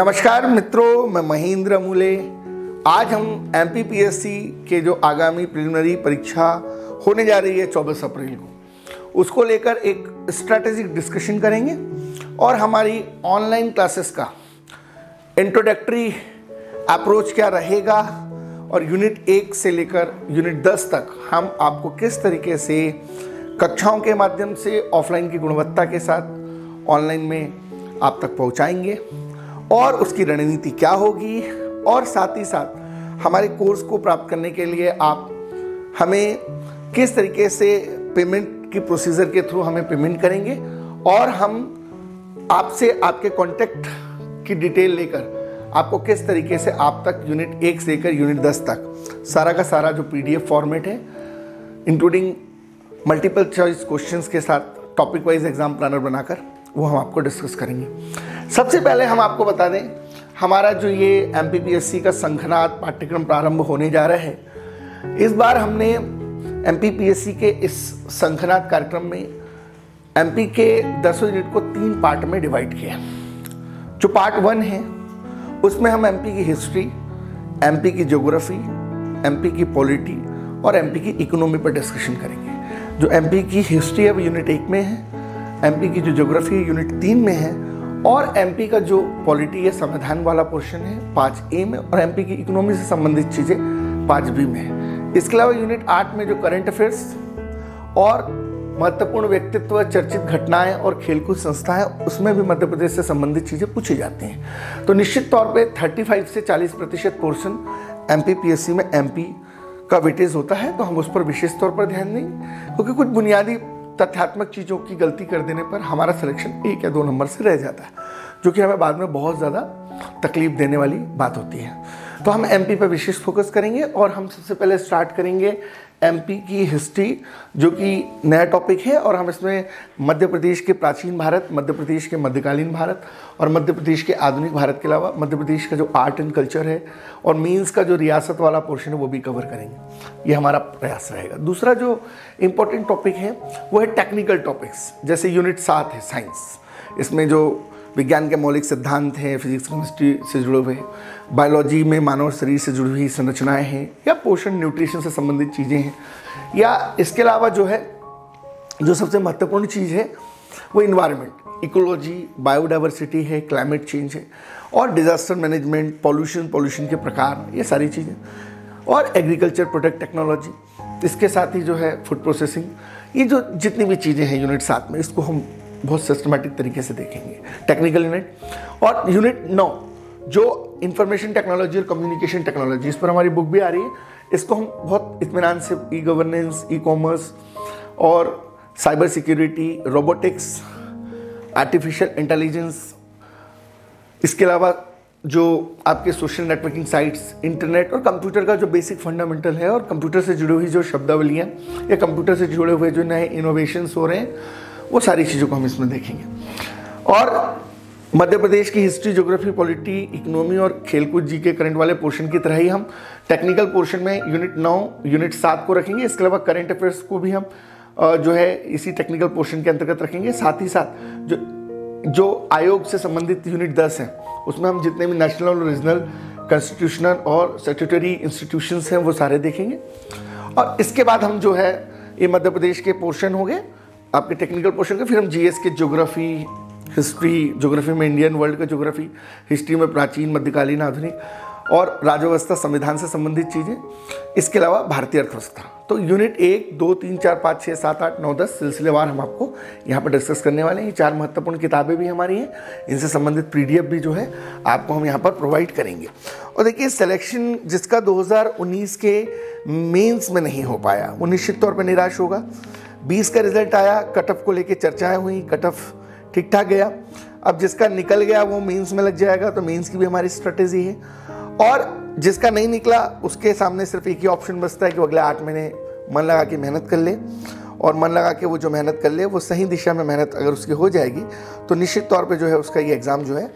नमस्कार मित्रों, मैं महेंद्र मूले आज हम एमपीपीएससी के जो आगामी प्रिलिमिनरी परीक्षा होने जा रही है 24 अप्रैल को, उसको लेकर एक स्ट्रैटेजिक डिस्कशन करेंगे और हमारी ऑनलाइन क्लासेस का इंट्रोडक्टरी अप्रोच क्या रहेगा और यूनिट एक से लेकर यूनिट दस तक हम आपको किस तरीके से कक्षाओं के माध्यम से ऑफलाइन की गुणवत्ता के साथ ऑनलाइन में आप तक पहुंचाएँगे। और उसकी रणनीति क्या होगी? और साथ ही साथ हमारे कोर्स को प्राप्त करने के लिए आप हमें किस तरीके से पेमेंट की प्रोसीजर के थ्रू हमें पेमेंट करेंगे? और हम आपसे आपके कॉन्टेक्ट की डिटेल लेकर आपको किस तरीके से आप तक यूनिट एक से लेकर यूनिट दस तक सारा का सारा जो पीडीएफ फॉर्मेट है इंक्लूडिंग मल्टीपल चॉइस क्वेश्चंस के साथ टॉपिक वाइज एग्ज़ाम प्लानर बनाकर वो हम आपको डिस्कस करेंगे। सबसे पहले हम आपको बता दें, हमारा जो ये एमपीपीएससी का संघनाथ पाठ्यक्रम प्रारंभ होने जा रहा है, इस बार हमने एमपीपीएससी के इस संघनाथ कार्यक्रम में एमपी के दसों यूनिट को तीन पार्ट में डिवाइड किया जो पार्ट वन है, उसमें हम एमपी की हिस्ट्री एमपी की जोग्राफी एम की पॉलिटी और एमपी की इकोनॉमी पर डिस्कशन करेंगे। जो एमपी की हिस्ट्री वो यूनिट एक में है एमपी की जो जोग्राफी यूनिट तीन में है, और एमपी का जो पॉलिटी है संविधान वाला पोर्शन है, पाँच ए में, और एमपी की इकोनॉमी से संबंधित चीज़ें पाँच बी में है। इसके अलावा यूनिट आठ में जो करंट अफेयर्स और महत्वपूर्ण व्यक्तित्व, चर्चित घटनाएँ और खेलकूद संस्थाएँ, उसमें भी मध्य प्रदेश से संबंधित चीज़ें पूछी जाती हैं। तो निश्चित तौर पे 35 से 40 प्रतिशत पोर्शन एम में एमपी का वेटेज होता है तो हम उस पर विशेष तौर पर ध्यान देंगे क्योंकि कुछ बुनियादी तथ्यात्मक चीज़ों की गलती कर देने पर हमारा सिलेक्शन एक या दो नंबर से रह जाता है, जो कि हमें बाद में बहुत ज़्यादा तकलीफ़ देने वाली बात होती है। तो हम एमपी पर विशेष फोकस करेंगे और हम सबसे पहले स्टार्ट करेंगे एमपी की हिस्ट्री जो कि नया टॉपिक है, और हम इसमें मध्य प्रदेश के प्राचीन भारत, मध्य प्रदेश के मध्यकालीन भारत, और मध्य प्रदेश के आधुनिक भारत के अलावा मध्य प्रदेश का जो आर्ट एंड कल्चर है, और मीन्स का जो रियासत वाला पोर्शन है, वो भी कवर करेंगे। ये हमारा प्रयास रहेगा। दूसरा जो इम्पोर्टेंट टॉपिक है, वो है टेक्निकल टॉपिक्स जैसे यूनिट सात है साइंस इसमें जो विज्ञान के मौलिक सिद्धांत हैं फिजिक्स केमिस्ट्री से जुड़े हुए बायोलॉजी में मानव शरीर से जुड़ी हुई संरचनाएँ हैं, या पोषण न्यूट्रिशन से संबंधित चीज़ें हैं, या इसके अलावा जो है, जो सबसे महत्वपूर्ण चीज़ है, वो इन्वायरमेंट इकोलॉजी बायोडाइवर्सिटी है क्लाइमेट चेंज है, और डिज़ास्टर मैनेजमेंट पॉल्यूशन पॉल्यूशन के प्रकार, ये सारी चीज़ें। और एग्रीकल्चर प्रोडक्ट टेक्नोलॉजी इसके साथ ही जो है फ़ूड प्रोसेसिंग ये जो जितनी भी चीज़ें हैं यूनिट सात में, इसको हम बहुत सिस्टमेटिक तरीके से देखेंगे। टेक्निकल यूनिट और यूनिट नौ, जो इंफॉर्मेशन टेक्नोलॉजी और कम्युनिकेशन टेक्नोलॉजी इस पर हमारी बुक भी आ रही है। इसको हम बहुत इतमान से ई गवर्नेंस ई कॉमर्स और cyber security robotics artificial intelligence इसके अलावा जो आपके सोशल नेटवर्किंग साइट्स इंटरनेट और कंप्यूटर का जो बेसिक फंडामेंटल है और कंप्यूटर से जुड़ी हुई जो शब्दावलियाँ या कंप्यूटर से जुड़े हुए जो नए इनोवेशंस हो रहे हैं वो सारी चीज़ों को हम इसमें देखेंगे। और मध्य प्रदेश की हिस्ट्री, ज्योग्राफी, पॉलिटी, इकोनॉमी और खेलकूद जी के करंट वाले पोर्शन की तरह ही हम टेक्निकल पोर्शन में यूनिट नौ, यूनिट सात को रखेंगे। इसके अलावा करंट अफेयर्स को भी हम जो है इसी टेक्निकल पोर्शन के अंतर्गत रखेंगे। साथ ही साथ जो जो आयोग से संबंधित यूनिट दस है, उसमें हम जितने भी नेशनल और रीजनल कॉन्स्टिट्यूशनल और स्टेटरी इंस्टीट्यूशंस हैं, वो सारे देखेंगे। और इसके बाद हम जो है ये मध्य प्रदेश के पोर्शन हो गए आपके टेक्निकल पोर्शन के, फिर हम जीएस के ज्योग्राफी हिस्ट्री ज्योग्राफी में इंडियन वर्ल्ड का ज्योग्राफी हिस्ट्री में प्राचीन, मध्यकालीन, आधुनिक और राजव्यवस्था संविधान से संबंधित चीज़ें। इसके अलावा भारतीय अर्थव्यवस्था। तो यूनिट एक, दो, तीन, चार, पाँच छः सात, आठ, नौ, दस सिलसिलेवार हम आपको यहाँ पर डिस्कस करने वाले हैं। ये चार महत्वपूर्ण किताबें भी हमारी हैं। इनसे संबंधित पीडीएफ भी जो है, आपको हम यहाँ पर प्रोवाइड करेंगे। और देखिए सिलेक्शन जिसका 2019 के मेंस में नहीं हो पाया, वो निश्चित तौर पर निराश होगा। बीस का रिज़ल्ट आया कट ऑफ़ को लेकर चर्चाएँ हुई कट ऑफ़ ठीक ठाक गया। अब जिसका निकल गया वो मीन्स में लग जाएगा तो मीन्स की भी हमारी स्ट्रेटेजी है। और जिसका नहीं निकला, उसके सामने सिर्फ़ एक ही ऑप्शन बचता है कि वो अगले आठ महीने मन लगा के मेहनत कर ले। और मन लगा के वो जो मेहनत कर ले, वो सही दिशा में मेहनत अगर उसकी हो जाएगी तो निश्चित तौर पे जो है उसका ये एग्ज़ाम जो है,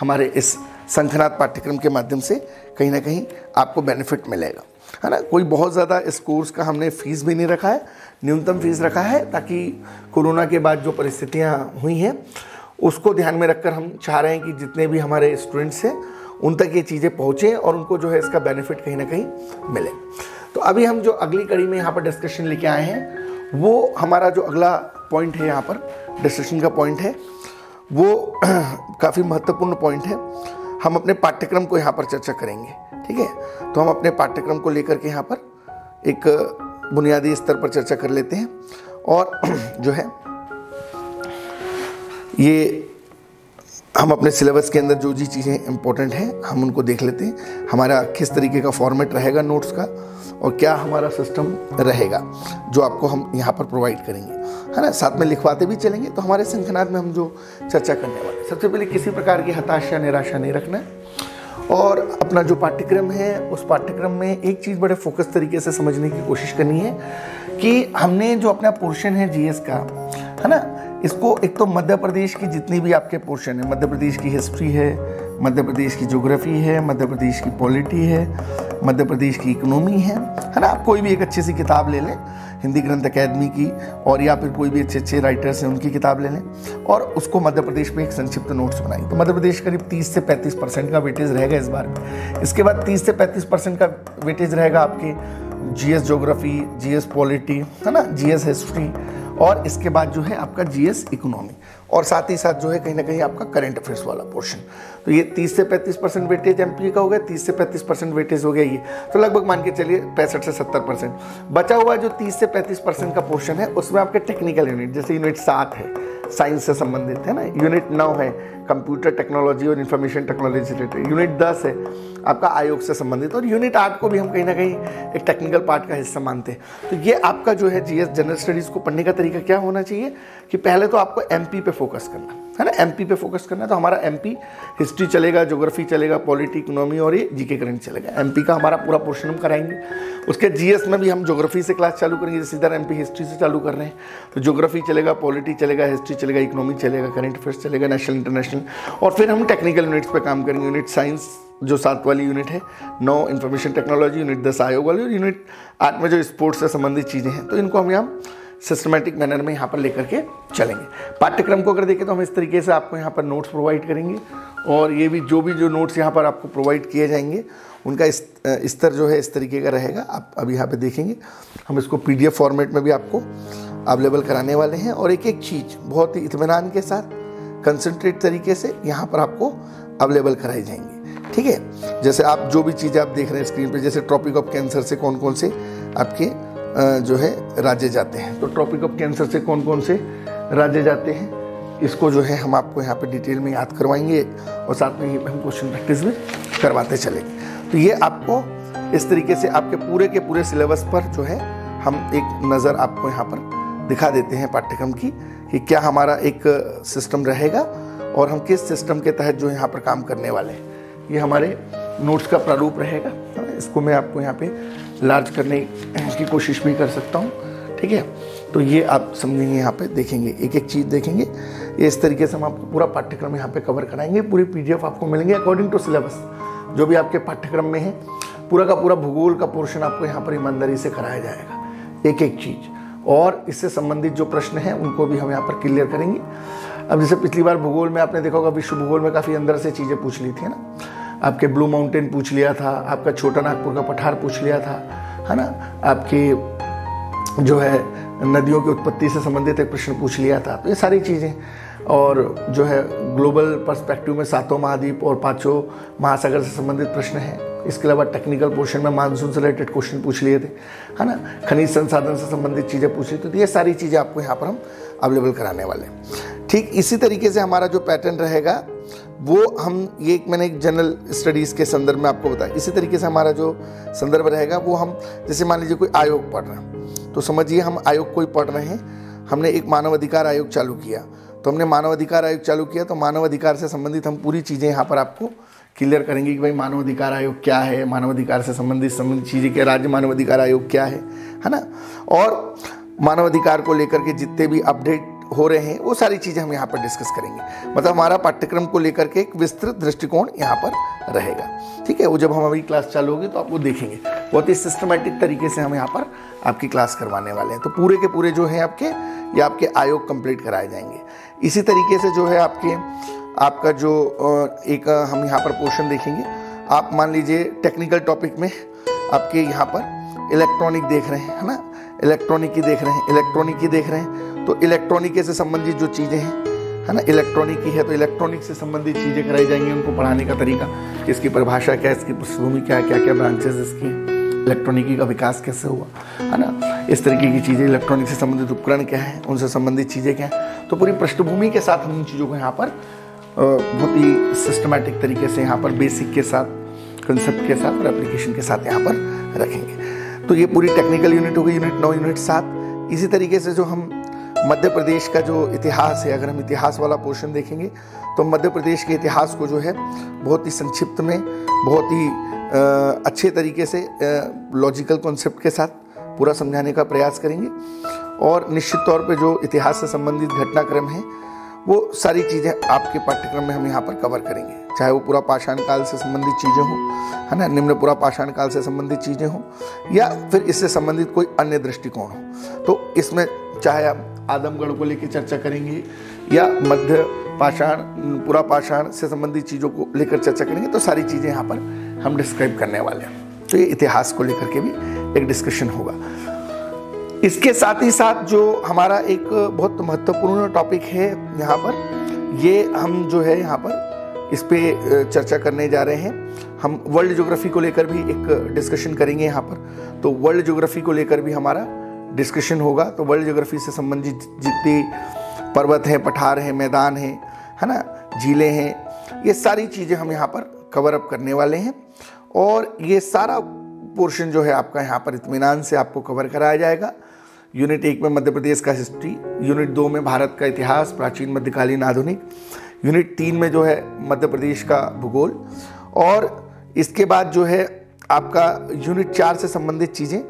हमारे इस संखनाथ पाठ्यक्रम के माध्यम से कहीं ना कहीं आपको बेनिफिट मिलेगा। है ना? कोई बहुत ज़्यादा इस कोर्स का हमने फ़ीस भी नहीं रखा है न्यूनतम फ़ीस रखा है ताकि कोरोना के बाद जो परिस्थितियाँ हुई हैं, उसको ध्यान में रखकर हम चाह रहे हैं कि जितने भी हमारे स्टूडेंट्स हैं, उन तक ये चीज़ें पहुँचें और उनको जो है इसका बेनिफिट कहीं ना कहीं मिले। तो अभी हम जो अगली कड़ी में यहाँ पर डिस्कशन लेके आए हैं, वो हमारा जो अगला पॉइंट है यहाँ पर डिस्कशन का पॉइंट है, वो काफ़ी महत्वपूर्ण पॉइंट है। हम अपने पाठ्यक्रम को यहाँ पर चर्चा करेंगे, ठीक है? तो हम अपने पाठ्यक्रम को लेकर के यहाँ पर एक बुनियादी स्तर पर चर्चा कर लेते हैं। और जो है, ये हम अपने सिलेबस के अंदर जो जी चीज़ें इंपॉर्टेंट हैं, हम उनको देख लेते हैं। हमारा किस तरीके का फॉर्मेट रहेगा नोट्स का और क्या हमारा सिस्टम रहेगा, जो आपको हम यहाँ पर प्रोवाइड करेंगे। है ना? साथ में लिखवाते भी चलेंगे तो हमारे संख्यानाथ में हम जो चर्चा करने वाले सबसे पहले किसी प्रकार की हताशा, निराशा नहीं रखना। और अपना जो पाठ्यक्रम है, उस पाठ्यक्रम में एक चीज़ बड़े फोकस तरीके से समझने की कोशिश करनी है कि हमने जो अपना पोर्शन है जीएस का, है ना? इसको एक तो मध्य प्रदेश की जितनी भी आपके पोर्शन है, मध्य प्रदेश की हिस्ट्री है मध्य प्रदेश की जोग्राफी है, मध्य प्रदेश की पॉलिटी है, मध्य प्रदेश की इकोनॉमी है है ना? आप कोई भी एक अच्छी सी किताब ले लें, हिंदी ग्रंथ अकेदमी की, और या फिर कोई भी अच्छे अच्छे राइटर्स हैं, उनकी किताब ले लें, और उसको मध्य प्रदेश में एक संक्षिप्त नोट्स बनाई तो मध्य प्रदेश करीब 30 से 35 परसेंट का वेटेज रहेगा इस बार में। इसके बाद 30 से 35 परसेंट का वेटेज रहेगा आपके G GS geography GS polity है ना? जीएस हिस्ट्री और इसके बाद जो है आपका जीएस इकोनॉमी और साथ ही साथ जो है कहीं ना कहीं आपका करंट अफेयर्स वाला पोर्शन तो ये 30 से 35 परसेंट वेटेज एम का हो गया 30 से 35 परसेंट वेटेज हो गया ये। तो लगभग मान के चलिए पैंसठ से 70 परसेंट बचा हुआ जो 30 से 35 परसेंट का पोर्शन है, उसमें आपके टेक्निकल यूनिट जैसे यूनिट सात है साइंस से संबंधित है ना यूनिट नौ है कंप्यूटर टेक्नोलॉजी और इन्फॉर्मेशन टेक्नोलॉजी से रिलेटेड यूनिट दस है, आपका आयोग से संबंधित। और यूनिट आठ को भी हम कहीं ना कहीं एक टेक्निकल पार्ट का हिस्सा मानते हैं। तो ये आपका जो है जीएस जनरल स्टडीज़ को पढ़ने का तरीका क्या होना चाहिए? कि पहले तो आपको एमपी पे फोकस करना, है ना? एमपी पे फोकस करना है तो हमारा एमपी हिस्ट्री चलेगा जोग्राफी चलेगा पॉलिटी इकोनॉमी और ये जीके करंट चलेगा। एमपी का हमारा पूरा पोर्शन हम कराएँगे। उसके जीएस में भी हम जोग्राफी से क्लास चालू करेंगे, जैसे इधर एमपी हिस्ट्री से चालू कर रहे हैं। तो जोग्राफी चलेगा पॉलिटी चलेगा हिस्ट्री चलेगा इकोनॉमी चलेगा करंट अफेयर्स चलेगा नेशनल इंटरनेशनल और फिर हम टेक्निकल यूनिट्स पे काम करेंगे। यूनिट साइंस जो सात वाली यूनिट है, नौ इन्फॉर्मेशन टेक्नोलॉजी यूनिट दस आयोग वाली, और यूनिट आठ में जो स्पोर्ट्स से संबंधित चीज़ें हैं तो इनको हम यहाँ सिस्टमेटिक मैनर में यहाँ पर लेकर के चलेंगे। पाठ्यक्रम को अगर देखें तो हम इस तरीके से आपको यहाँ पर नोट्स प्रोवाइड करेंगे, और ये भी जो भी जो नोट्स यहाँ पर आपको प्रोवाइड किए जाएँगे, उनका स्तर जो है, इस तरीके का रहेगा। आप अभी यहाँ पे देखेंगे, हम इसको पीडीएफ फॉर्मेट में भी आपको अवेलेबल कराने वाले हैं। और एक एक चीज़, बहुत ही इतमान के साथ कंसनट्रेट तरीके से यहाँ पर आपको अवेलेबल कराई जाएँगी। ठीक है? जैसे आप जो भी चीज़ें आप देख रहे हैं स्क्रीन पे, जैसे ट्रॉपिक ऑफ़ कैंसर से कौन कौन से आपके जो है, राज्य जाते हैं। तो ट्रॉपिक ऑफ़ कैंसर से कौन कौन से राज्य जाते हैं? इसको जो है, हम आपको यहाँ पे डिटेल में याद करवाएँगे और साथ में ही हम क्वेश्चन प्रैक्टिस भी करवाते चलेंगे। तो ये आपको इस तरीके से आपके पूरे के पूरे सिलेबस पर जो है, हम एक नज़र आपको यहाँ पर दिखा देते हैं पाठ्यक्रम की। कि क्या हमारा एक सिस्टम रहेगा और हम किस सिस्टम के तहत जो यहाँ पर काम करने वाले हैं। ये हमारे नोट्स का प्रारूप रहेगा। इसको मैं आपको यहाँ पे लार्ज करने की कोशिश भी कर सकता हूँ। ठीक है? तो ये आप समझेंगे यहाँ पे, देखेंगे। एक एक चीज़ देखेंगे। इस तरीके से हम आपको पूरा पाठ्यक्रम यहाँ पे कवर कराएँगे। पूरी पीडीएफ आपको मिलेंगे अकॉर्डिंग टू सिलेबस जो भी आपके पाठ्यक्रम में है, पूरा का पूरा भूगोल का पोर्शन आपको यहाँ पर ईमानदारी से कराया जाएगा। एक एक चीज़। और इससे संबंधित जो प्रश्न हैं, उनको भी हम यहाँ पर क्लियर करेंगे। अब जैसे पिछली बार भूगोल में आपने देखा होगा, विश्व भूगोल में काफ़ी अंदर से चीज़ें पूछ ली थी ना? आपके ब्लू माउंटेन पूछ लिया था, आपका छोटा नागपुर का पठार पूछ लिया था, है ना? आपकी जो है नदियों की उत्पत्ति से संबंधित एक प्रश्न पूछ लिया था तो ये सारी चीज़ें। और जो है ग्लोबल पर्सपेक्टिव में सातों महाद्वीप और पाँचों महासागर से संबंधित प्रश्न हैं। इसके अलावा टेक्निकल पोर्शन में मानसून से रिलेटेड क्वेश्चन पूछ लिए थे, है ना? खनिज संसाधन से संबंधित चीज़ें पूछ ली थी तो ये सारी चीज़ें आपको यहाँ पर हम अवेलेबल कराने वाले हैं। ठीक, इसी तरीके से हमारा जो पैटर्न रहेगा, वो हम, ये एक मैंने एक जनरल स्टडीज़ के संदर्भ में आपको बताया। इसी तरीके से हमारा जो संदर्भ रहेगा, वो हम, जैसे मान लीजिए कोई आयोग पढ़ रहे हैं तो समझिए हम आयोग कोई पढ़ रहे हैं, हमने एक मानव अधिकार आयोग चालू किया तो हमने मानव अधिकार आयोग चालू किया तो मानव अधिकार से संबंधित हम पूरी चीज़ें यहाँ पर आपको क्लियर करेंगे कि भाई मानव अधिकार आयोग क्या है, मानव अधिकार से संबंधित संबंधित चीज़ें क्या, राज्य मानव अधिकार आयोग क्या है है ना? और मानव अधिकार को लेकर के जितने भी अपडेट हो रहे हैं, वो सारी चीज़ें हम यहाँ पर डिस्कस करेंगे। मतलब हमारा पाठ्यक्रम को लेकर के एक विस्तृत दृष्टिकोण यहाँ पर रहेगा। ठीक है, वो जब हमारी क्लास चालू होगी तो आप वो देखेंगे। बहुत ही सिस्टमेटिक तरीके से हम यहाँ पर आपकी क्लास करवाने वाले हैं। तो पूरे के पूरे जो हैं आपके, ये आपके आयोग कंप्लीट कराए जाएँगे। इसी तरीके से जो है आपके, आपका जो एक हम यहाँ पर पोर्शन देखेंगे। आप मान लीजिए टेक्निकल टॉपिक में आपके यहाँ पर इलेक्ट्रॉनिक देख रहे हैं, है ना? इलेक्ट्रॉनिक की देख रहे हैं इलेक्ट्रॉनिक की देख रहे हैं। तो इलेक्ट्रॉनिक से संबंधित जो चीज़ें हैं, है ना? इलेक्ट्रॉनिक की है तो इलेक्ट्रॉनिक से संबंधित चीज़ें कराई जाएँगी उनको पढ़ाने का तरीका। इसकी परिभाषा क्या है इसकी पृष्ठभूमि क्या है क्या क्या ब्रांचेस इसकी? इलेक्ट्रॉनिकी का विकास कैसे हुआ? है ना? इस तरीके की चीज़ें, इलेक्ट्रॉनिक से संबंधित उपकरण क्या है? उनसे संबंधित चीज़ें क्या हैं? तो पूरी पृष्ठभूमि के साथ हम इन चीज़ों को यहाँ पर बहुत ही सिस्टमेटिक तरीके से यहाँ पर बेसिक के साथ कंसेप्ट के साथ और एप्लीकेशन के साथ यहाँ पर रखेंगे। तो ये पूरी टेक्निकल यूनिट हो गई यूनिट नौ यूनिट सात। इसी तरीके से जो हम मध्य प्रदेश का जो इतिहास है, अगर हम इतिहास वाला पोर्शन देखेंगे तो मध्य प्रदेश के इतिहास को जो है, बहुत ही संक्षिप्त में, बहुत ही अच्छे तरीके से लॉजिकल कॉन्सेप्ट के साथ पूरा समझाने का प्रयास करेंगे। और निश्चित तौर पे जो इतिहास से संबंधित घटनाक्रम है, वो सारी चीज़ें आपके पाठ्यक्रम में हम यहाँ पर कवर करेंगे। चाहे वो पूरा पाषाण काल से संबंधित चीज़ें हों, है ना, निम्न पूरा पाषाण काल से संबंधित चीज़ें हों, या फिर इससे संबंधित कोई अन्य दृष्टिकोण हो। तो इसमें चाहे आप आदमगढ़ को लेकर चर्चा करेंगे या मध्य पाषाण, पूरा पाषाण से संबंधित चीज़ों को लेकर चर्चा करेंगे तो सारी चीज़ें यहाँ पर हम डिस्क्राइब करने वाले हैं। तो ये इतिहास को लेकर के भी एक डिस्कशन होगा। इसके साथ ही साथ जो हमारा एक बहुत महत्वपूर्ण टॉपिक है यहाँ पर, ये हम जो है यहाँ पर इस पर चर्चा करने जा रहे हैं। हम वर्ल्ड ज्योग्राफी को लेकर भी एक डिस्कशन करेंगे यहाँ पर। तो वर्ल्ड ज्योग्राफी को लेकर भी हमारा डिस्कशन होगा तो वर्ल्ड ज्योग्राफी से संबंधित जितनी पर्वत हैं, पठार हैं, मैदान हैं, है ना, झीलें हैं, ये सारी चीज़ें हम यहाँ पर कवर अप करने वाले हैं। और ये सारा पोर्शन जो है आपका यहाँ पर इतमान से आपको कवर कराया जाएगा। यूनिट एक में मध्य प्रदेश का हिस्ट्री यूनिट दो में भारत का इतिहास, प्राचीन, मध्यकालीन, आधुनिक। यूनिट तीन में जो है मध्य प्रदेश का भूगोल। और इसके बाद जो है आपका यूनिट चार से संबंधित चीज़ें।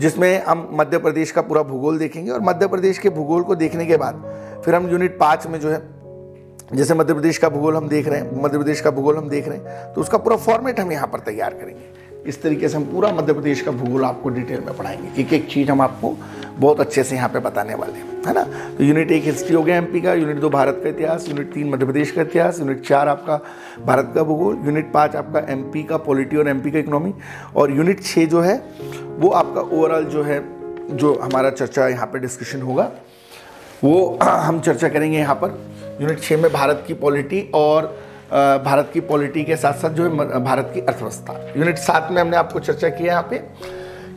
जिसमें हम मध्य प्रदेश का पूरा भूगोल देखेंगे और मध्य प्रदेश के भूगोल को देखने के बाद फिर हम यूनिट पाँच में जो है, जैसे मध्य प्रदेश का भूगोल हम देख रहे हैं, मध्य प्रदेश का भूगोल हम देख रहे हैं तो उसका पूरा फॉर्मेट हम यहाँ पर तैयार करेंगे। इस तरीके से हम पूरा मध्य प्रदेश का भूगोल आपको डिटेल में पढ़ाएँगे। एक एक चीज़ हम आपको बहुत अच्छे से यहाँ पे बताने वाले हैं, है ना? तो यूनिट एक हिस्ट्री हो गया एमपी का, यूनिट दो भारत का इतिहास, यूनिट तीन मध्य प्रदेश का इतिहास, यूनिट चार आपका भारत का भूगोल, यूनिट पाँच आपका एमपी का पॉलिटी और एमपी का इकोनॉमी, और यूनिट छः जो है, वो आपका ओवरऑल जो है, जो हमारा चर्चा यहाँ पर डिस्कशन होगा, वो हम चर्चा करेंगे यहाँ पर। यूनिट छः में भारत की पॉलिटी और भारत की पॉलिटी के साथ साथ जो है भारत की अर्थव्यवस्था। यूनिट सात में हमने आपको चर्चा की यहाँ पे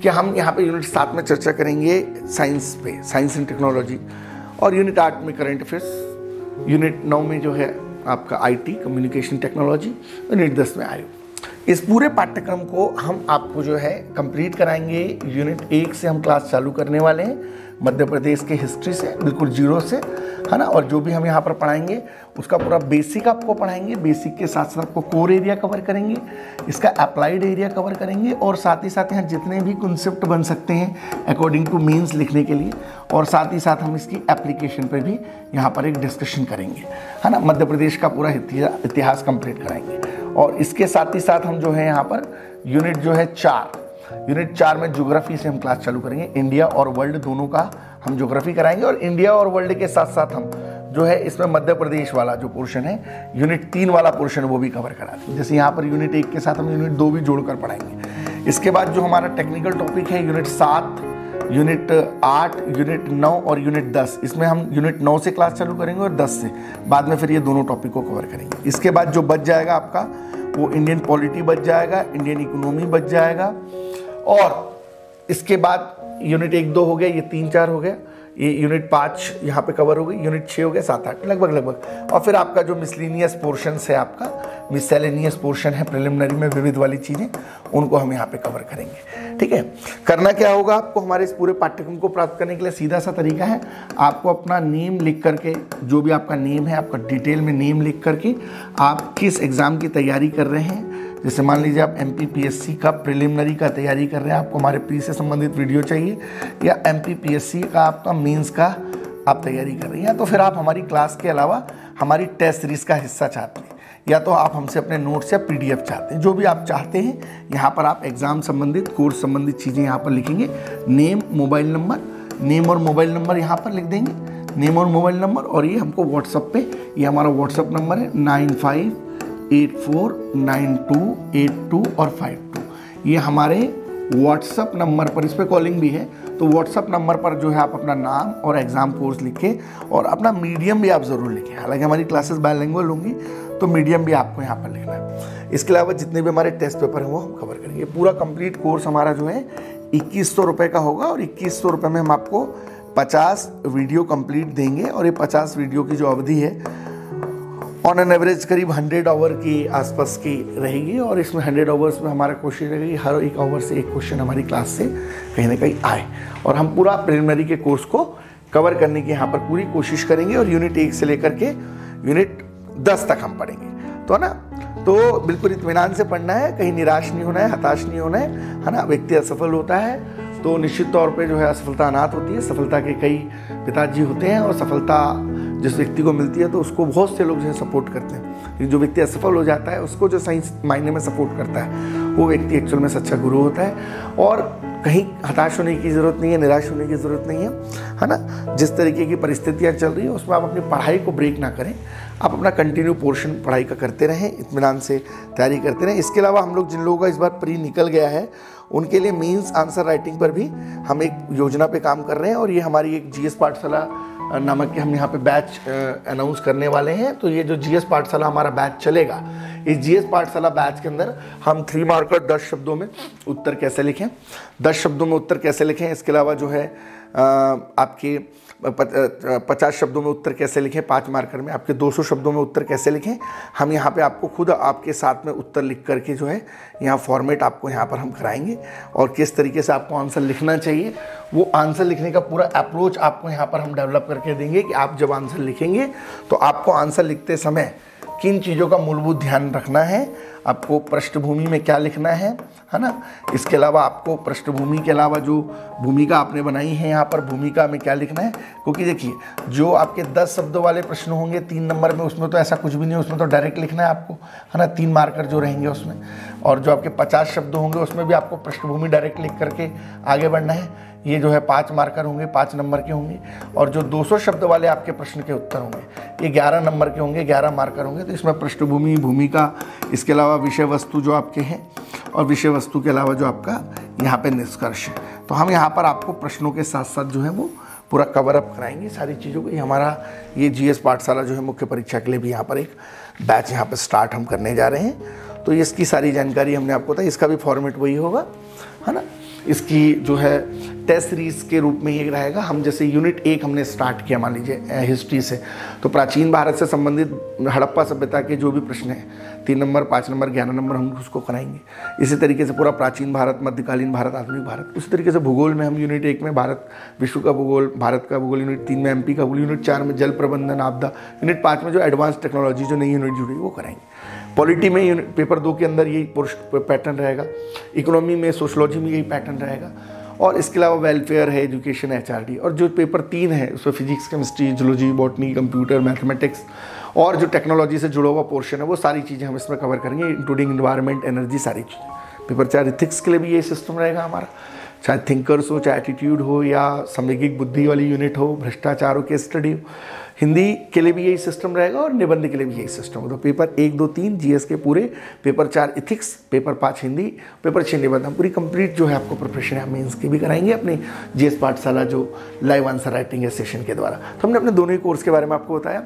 कि हम यहाँ पे यूनिट सात में चर्चा करेंगे साइंस पे, साइंस एंड टेक्नोलॉजी। और यूनिट आठ में करंट अफेयर्स, यूनिट नौ में जो है आपका आईटी, कम्युनिकेशन टेक्नोलॉजी यूनिट दस में आयु। इस पूरे पाठ्यक्रम को हम आपको जो है कंप्लीट कराएँगे। यूनिट एक से हम क्लास चालू करने वाले हैं। मध्य प्रदेश के हिस्ट्री से, बिल्कुल ज़ीरो से, है ना? और जो भी हम यहाँ पर पढ़ाएँगे, उसका पूरा बेसिक आपको पढ़ाएँगे बेसिक के साथ साथ आपको कोर एरिया कवर करेंगे, इसका अप्लाइड एरिया कवर करेंगे, और साथ ही साथ यहाँ जितने भी कॉन्सेप्ट बन सकते हैं अकॉर्डिंग टू मीन्स लिखने के लिए, और साथ ही साथ हम इसकी एप्लीकेशन पर भी यहाँ पर एक डिस्कशन करेंगे, है ना? मध्य प्रदेश का पूरा इतिहास कंप्लीट कराएँगे, और इसके साथ ही साथ हम जो है यहाँ पर यूनिट जो है चार यूनिट चार में ज्योग्राफी से हम क्लास चालू करेंगे। इंडिया और वर्ल्ड दोनों का हम ज्योग्राफी कराएँगे और इंडिया और वर्ल्ड के साथ साथ हम जो है इसमें मध्य प्रदेश वाला जो पोर्शन है, यूनिट तीन वाला पोर्शन वो भी कवर करा देंगे। जैसे यहाँ पर यूनिट एक के साथ हम यूनिट दो भी जोड़कर पढ़ाएँगे। इसके बाद जो हमारा टेक्निकल टॉपिक है, यूनिट सात, यूनिट आठ, यूनिट नौ और यूनिट दस, इसमें हम यूनिट नौ से क्लास चालू करेंगे और दस से। बाद में फिर ये दोनों टॉपिक को कवर करेंगे। इसके बाद जो बच जाएगा आपका, वो इंडियन पॉलिटी बच जाएगा इंडियन इकोनॉमी बच जाएगा और इसके बाद यूनिट एक दो हो गया ये तीन चार हो गया ये यूनिट पाँच यहाँ पे कवर हो गई यूनिट छः हो गया सात आठ, लगभग लगभग। और फिर आपका जो मिसलिनियस पोर्शन है आपका मिसलिनियस पोर्शन है प्रिलिमिनरी में विविध वाली चीज़ें, उनको हम यहाँ पे कवर करेंगे। ठीक है? करना क्या होगा आपको, हमारे इस पूरे पाठ्यक्रम को प्राप्त करने के लिए सीधा सा तरीका है, आपको अपना नेम लिख करके, जो भी आपका नेम है, आपका डिटेल में नेम लिख करके, आप किस एग्ज़ाम की तैयारी कर रहे हैं जैसे मान लीजिए आप एम पी का प्रिलिमिनरी का तैयारी कर रहे हैं, आपको हमारे प्री से संबंधित वीडियो चाहिए, या एम पी का आपका मीन्स का आप तैयारी कर रहे हैं तो फिर आप हमारी क्लास के अलावा हमारी टेस्ट सीरीज़ का हिस्सा चाहते हैं, या तो आप हमसे अपने नोट्स या पीडीएफ चाहते हैं, जो भी आप चाहते हैं, यहाँ पर आप एग्ज़ाम संबंधित कोर्स संबंधित चीज़ें यहाँ पर लिखेंगे नेम मोबाइल नंबर नेम और मोबाइल नंबर यहाँ पर लिख देंगे नेम और मोबाइल नंबर और ये हमको व्हाट्सअप पे, ये हमारा व्हाट्सअप नंबर है nine five eight four nine two eight two और फाइव टू। ये हमारे व्हाट्सअप नंबर पर, इस पर कॉलिंग भी है। तो व्हाट्सअप नंबर पर जो है आप अपना नाम और एग्ज़ाम कोर्स लिखें और अपना मीडियम भी आप ज़रूर लिखें। हालाँकि हमारी क्लासेस बायलैंग्वेज होंगी तो मीडियम भी आपको यहाँ पर लिखना है। इसके अलावा जितने भी हमारे टेस्ट पेपर हैं, वो हम कवर करेंगे। पूरा कंप्लीट कोर्स हमारा जो है, इक्कीस सौ रुपये का होगा और इक्कीस सौ रुपये में हम आपको पचास वीडियो कंप्लीट देंगे और ये पचास वीडियो की जो अवधि है ऑन एन एवरेज करीब हंड्रेड आवर की आसपास की रहेगी और इसमें हंड्रेड आवर्स में हमारा कोशिश रहेगी, हर एक आवर से एक क्वेश्चन हमारी क्लास से कहीं ना कहीं आए। और हम पूरा प्रिलिमिनरी के कोर्स को कवर करने की यहाँ पर पूरी कोशिश करेंगे और यूनिट एक से लेकर के यूनिट दस तक हम पढ़ेंगे। तो है ना? तो बिल्कुल इतमान से पढ़ना है, कहीं निराश नहीं होना है, हताश नहीं होना है है ना? व्यक्ति असफल होता है तो निश्चित तौर पे जो है असफलता अनाथ होती है, सफलता के कई पिताजी होते हैं और सफलता जिस व्यक्ति को मिलती है तो उसको बहुत से लोग जो है सपोर्ट करते हैं। लेकिन जो व्यक्ति असफल हो जाता है, उसको जो सही मायने में सपोर्ट करता है, वो व्यक्ति एक्चुअल में सच्चा गुरु होता है। और कहीं हताश होने की ज़रूरत नहीं है, निराश होने की ज़रूरत नहीं है है ना? जिस तरीके की परिस्थितियाँ चल रही है, उसमें आप अपनी पढ़ाई को ब्रेक ना करें। आप अपना कंटिन्यू पोर्शन पढ़ाई का करते रहें इतमान से तैयारी करते रहें। इसके अलावा हम लोग जिन लोगों का इस बार प्री निकल गया है उनके लिए मीन्स आंसर राइटिंग पर भी हम एक योजना पे काम कर रहे हैं और ये हमारी एक जीएस पाठशाला नामक के हम यहाँ पे बैच अनाउंस करने वाले हैं। तो ये जो जीएस पाठशाला हमारा बैच चलेगा, इस जीएस पाठशाला बैच के अंदर हम थ्री मार्कर दस शब्दों में उत्तर कैसे लिखें? दस शब्दों में उत्तर कैसे लिखें? इसके अलावा जो है आपके पचास शब्दों में उत्तर कैसे लिखें? पाँच मार्कर में। आपके 200 शब्दों में उत्तर कैसे लिखें? हम यहाँ पे आपको खुद आपके साथ में उत्तर लिख करके जो है, यहाँ फॉर्मेट आपको यहाँ पर हम कराएँगे। और किस तरीके से आपको आंसर लिखना चाहिए, वो आंसर लिखने का पूरा अप्रोच आपको यहाँ पर हम डेवलप करके देंगे कि आप जब आंसर लिखेंगे तो आपको आंसर लिखते समय किन चीज़ों का मूलभूत ध्यान रखना है आपको पृष्ठभूमि में क्या लिखना है है ना? इसके अलावा आपको पृष्ठभूमि के अलावा जो भूमिका आपने बनाई है, यहाँ पर भूमिका में क्या लिखना है? क्योंकि देखिए, जो आपके दस शब्दों वाले प्रश्न होंगे तीन नंबर में, उसमें तो ऐसा कुछ भी नहीं है, उसमें तो डायरेक्ट लिखना है आपको, है ना? तीन मार्कर जो रहेंगे उसमें। और जो आपके पचास शब्द होंगे, उसमें भी आपको पृष्ठभूमि डायरेक्ट लिख करके आगे बढ़ना है। ये जो है पाँच मार्कर होंगे, पाँच नंबर के होंगे। और जो 200 शब्द वाले आपके प्रश्न के उत्तर होंगे, ये 11 नंबर के होंगे 11 मार्कर होंगे। तो इसमें पृष्ठभूमि, भूमिका, इसके अलावा विषय वस्तु जो आपके हैं और विषय वस्तु के अलावा जो आपका यहाँ पे निष्कर्ष है। तो हम यहाँ पर आपको प्रश्नों के साथ साथ जो है वो पूरा कवर अप कराएँगे सारी चीज़ों को। ये हमारा ये जीएस पाठशाला जो है मुख्य परीक्षा के लिए भी यहाँ पर एक बैच यहाँ पर स्टार्ट हम करने जा रहे हैं। तो इसकी सारी जानकारी हमने आपको बताई। इसका भी फॉर्मेट वही होगा, है ना? इसकी जो है टेस्ट सीरीज़ के रूप में ये रहेगा। हम जैसे यूनिट एक हमने स्टार्ट किया, मान लीजिए हिस्ट्री से। तो प्राचीन भारत से संबंधित हड़प्पा सभ्यता के जो भी प्रश्न हैं तीन नंबर, पाँच नंबर, ग्यारह नंबर हम उसको कराएँगे। इसी तरीके से पूरा प्राचीन भारत, मध्यकालीन भारत, आधुनिक भारत, उसी तरीके से भूगोल में हम यूनिट एक में, भारत, विश्व का भूगोल, भारत का भूगोल यूनिट तीन में एमपी का भूगोल यूनिट चार में, जल प्रबंधन, आपदा यूनिट पाँच में जो एडवांस टेक्नोलॉजी जो नई यूनिट जुड़ी, वो कराएँगे। पॉलिटी में यूनिट पेपर दो के अंदर यही पैटर्न रहेगा। इकोनॉमी में सोशलॉजी में यही पैटर्न रहेगा। और इसके अलावा वेलफेयर है एजुकेशन एच और जो पेपर तीन है, उसमें physics chemistry zoology botany computer mathematics और जो टेक्नोलॉजी से जुड़ा हुआ पोर्शन है, वो सारी चीज़ें हम इसमें कवर करेंगे इंक्लूडिंग इन्वायरमेंट एनर्जी सारी चीज़ें। पेपर चाहे रिथिक्स के लिए भी ये सिस्टम रहेगा हमारा। चाहे थिंकर्स हो, चाहे एटीट्यूड हो, या सामयिक बुद्धि वाली यूनिट हो, भ्रष्टाचारों के स्टडी हो। हिंदी के लिए भी यही सिस्टम रहेगा और निबंध के लिए भी यही सिस्टम होगा। तो पेपर एक, दो, तीन जीएस के पूरे पेपर चार इथिक्स पेपर पाँच, हिंदी पेपर छः निबंध। हम पूरी कंप्लीट जो है आपको प्रिपरेशन है मेंस की भी कराएँगे अपनी जीएस पाठशाला जो लाइव आंसर राइटिंग है सेशन के द्वारा। तो हमने अपने दोनों ही कोर्स के बारे में आपको बताया।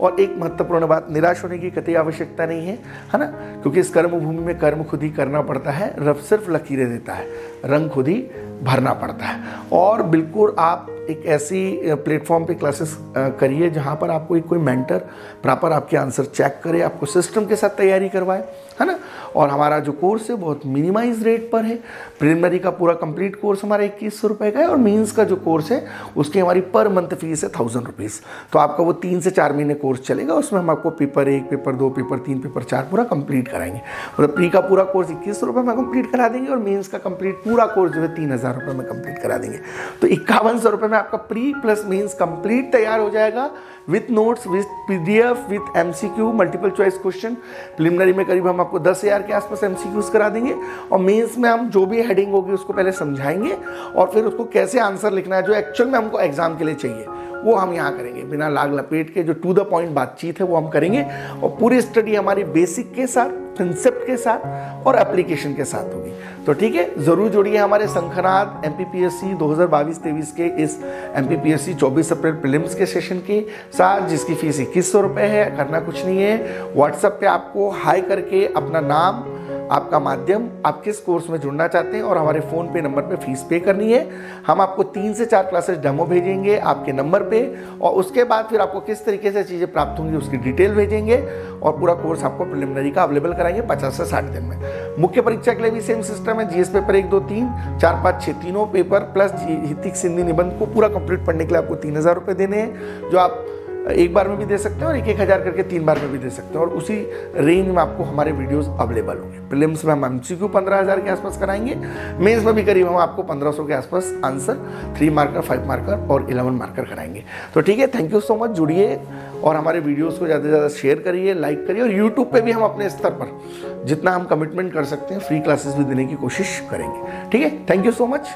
और एक महत्वपूर्ण बात, निराश होने की कतई आवश्यकता नहीं है है ना? क्योंकि इस कर्म भूमि में कर्म खुद ही करना पड़ता है, रफ सिर्फ़ लकीरें देता है। रंग खुद ही भरना पड़ता है। और बिल्कुल आप एक ऐसी प्लेटफॉर्म पे क्लासेस करिए जहाँ पर आपको एक कोई मेंटर प्रॉपर आपके आंसर चेक करे, आपको सिस्टम के साथ तैयारी करवाए। है ना? और हमारा जो कोर्स है, बहुत मिनिमाइज रेट पर है। प्रिलिमिनरी का पूरा कंप्लीट कोर्स हमारा इक्कीस सौ रुपये का है और मीन्स का जो कोर्स है, उसकी हमारी पर मंथ फ़ीस है थाउज़ेंड रुपीज़ तो आपका वो तीन से चार महीने कोर्स चलेगा, उसमें हम आपको पेपर एक पेपर दो पेपर तीन पेपर चार पूरा कंप्लीट कराएँगे। मतलब प्री का पूरा कोर्स इक्कीस सौ रुपये में कंप्लीट करा देंगे और मीन्स का कंप्लीट पूरा कोर्स जो है तीन हज़ार रुपये में कंप्लीट करा देंगे। तो इक्यावन सौ रुपये में आपका प्री प्लस मीन्स कंप्लीट तैयार हो जाएगा with notes with P D F with M C Q multiple choice question preliminary में करीब हम आपको दस हज़ार के आसपास एम करा देंगे और मेंस में हम जो भी हेडिंग होगी उसको पहले समझाएँगे और फिर उसको कैसे आंसर लिखना है, जो एक्चुअल में हमको एग्ज़ाम के लिए चाहिए। वो हम यहाँ करेंगे। बिना लाग लपेट के जो टू द पॉइंट बातचीत है, वो हम करेंगे। और पूरी स्टडी हमारी बेसिक के साथ कंसेप्ट के साथ और एप्लीकेशन के साथ होगी। तो ठीक है, ज़रूर जुड़िए हमारे Shankhnaad M P P S C दो हज़ार बाईस तेईस के इस M P P S C चौबीस अप्रैल प्रीलिम्स के सेशन के साथ, जिसकी फ़ीस इक्कीस सौ रुपये है, करना कुछ नहीं है। व्हाट्सएप पे आपको हाई करके अपना नाम आपका माध्यम आप किस कोर्स में जुड़ना चाहते हैं और हमारे फ़ोन पे नंबर पे फ़ीस पे करनी है, हम आपको तीन से चार क्लासेस डेमो भेजेंगे आपके नंबर पे और उसके बाद फिर आपको किस तरीके से चीज़ें प्राप्त होंगी उसकी डिटेल भेजेंगे और पूरा कोर्स आपको प्रिलिमिनरी का अवेलेबल कराएँगे पचास से साठ दिन में। मुख्य परीक्षा के लिए भी सेम सिस्टम है जीएस पेपर एक, दो, तीन, चार, पाँच छः तीनों पेपर प्लस हितिक सिंधी निबंध को पूरा कंप्लीट पढ़ने के लिए आपको तीन हज़ार रुपये देने हैं, जो आप एक बार में भी दे सकते हैं और एक एक हज़ार करके तीन बार में भी दे सकते हैं और उसी रेंज में आपको हमारे वीडियोस अवेलेबल होंगे। प्रीलिम्स में हम एम सी क्यू पंद्रह हज़ार के आसपास कराएँगे मेंस में भी करीब हम आपको पंद्रह सौ के आसपास answer three marker five marker और इलेवन मार्कर कराएँगे। तो ठीक है थैंक यू सो मच जुड़िए और हमारे वीडियोस को ज़्यादा से ज़्यादा शेयर करिए लाइक करिए और यूट्यूब पे भी हम अपने स्तर पर जितना हम कमिटमेंट कर सकते हैं फ्री क्लासेस भी देने की कोशिश करेंगे। ठीक है थैंक यू सो मच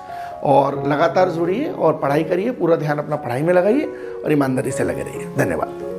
और लगातार जुड़िए और पढ़ाई करिए, पूरा ध्यान अपना पढ़ाई में लगाइए और ईमानदारी से लगे रहिए। धन्यवाद।